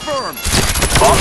confirmed. Bomb